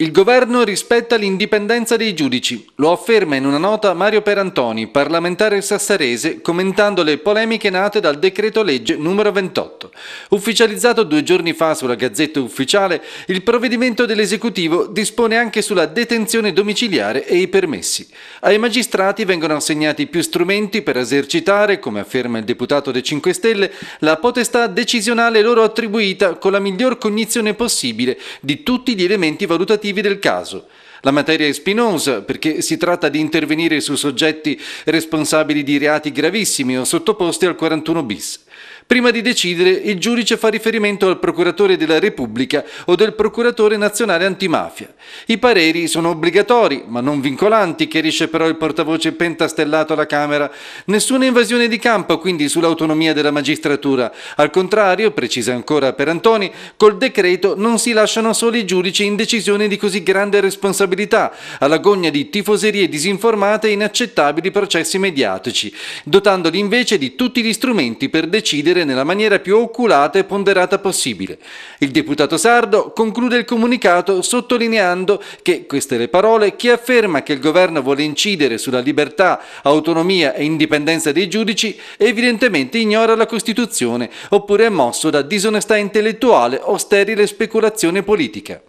Il governo rispetta l'indipendenza dei giudici, lo afferma in una nota Mario Perantoni, parlamentare sassarese, commentando le polemiche nate dal decreto legge numero 28. Ufficializzato due giorni fa sulla Gazzetta Ufficiale, il provvedimento dell'esecutivo dispone anche sulla detenzione domiciliare e i permessi. Ai magistrati vengono assegnati più strumenti per esercitare, come afferma il deputato dei 5 Stelle, la potestà decisionale loro attribuita con la miglior cognizione possibile di tutti gli elementi valutativi del caso. La materia è spinosa perché si tratta di intervenire su soggetti responsabili di reati gravissimi o sottoposti al 41 bis. Prima di decidere, il giudice fa riferimento al procuratore della Repubblica o del procuratore nazionale antimafia. I pareri sono obbligatori, ma non vincolanti, chiarisce però il portavoce pentastellato alla Camera. Nessuna invasione di campo, quindi, sull'autonomia della magistratura. Al contrario, precisa ancora Perantoni, col decreto non si lasciano soli i giudici in decisione di così grande responsabilità, alla gogna di tifoserie disinformate e inaccettabili processi mediatici, dotandoli invece di tutti gli strumenti per decidere nella maniera più oculata e ponderata possibile. Il deputato sardo conclude il comunicato sottolineando che, queste le parole, chi afferma che il governo vuole incidere sulla libertà, autonomia e indipendenza dei giudici evidentemente ignora la Costituzione oppure è mosso da disonestà intellettuale o sterile speculazione politica.